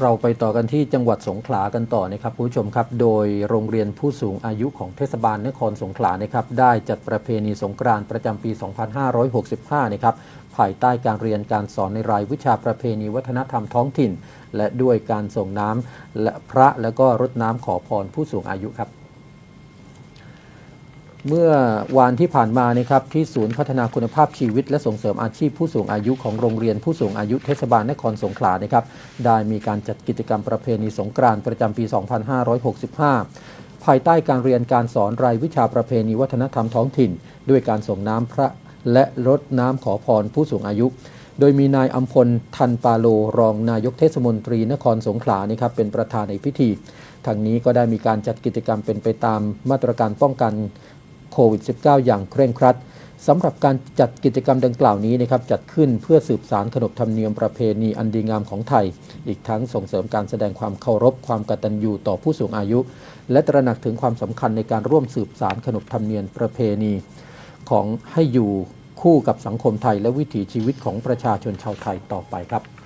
เราไปต่อกันที่จังหวัดสงขลากันต่อนะครับผู้ชมครับ โดยโรงเรียนผู้สูงอายุของเทศบาลนครสงขลานะครับได้จัดประเพณีสงกรานต์ประจำปี 2565 นะครับภายใต้การเรียนการสอนในรายวิชาประเพณีวัฒนธรรมท้องถิ่น และด้วยการส่งน้ำและพระแล้วก็รดน้ำขอพรผู้สูงอายุครับ เมื่อวานที่ผ่านมานะครับที่ศูนย์พัฒนาคุณภาพชีวิต และส่งเสริมอาชีพผู้สูงอายุของโรงเรียนผู้สูงอายุเทศบาลนครสงขลานะครับได้มีการจัดกิจกรรมประเพณีสงกรานต์ประจำปี 2565 ภายใต้การเรียนการสอนรายวิชาประเพณีวัฒนธรรมท้องถิ่น ด้วยการส่งน้ำพระและรดน้ำขอพรผู้สูงอายุ โดยมีนายอัมพลทันปาโลรองนายกเทศมนตรีนครสงขลานะครับเป็นประธานในพิธีทางนี้ก็ได้มีการจัดกิจกรรมเป็นไปตามมาตรการป้องกัน โควิด -19 อย่างเคร่งครัดสำหรับการจัดกิจกรรมดังกล่าวนี้นะครับจัดขึ้นเพื่อสืบสารขนบธรรมเนียมประเพณีอันดีงามของไทย อีกทั้งส่งเสริมการแสดงความเคารพความกตัญญูต่อผู้สูงอายุ และตระหนักถึงความสำคัญในการร่วมสืบสารขนบธรรมเนียมประเพณี ของให้อยู่คู่กับสังคมไทยและวิถีชีวิตของประชาชนชาวไทยต่อไปครับ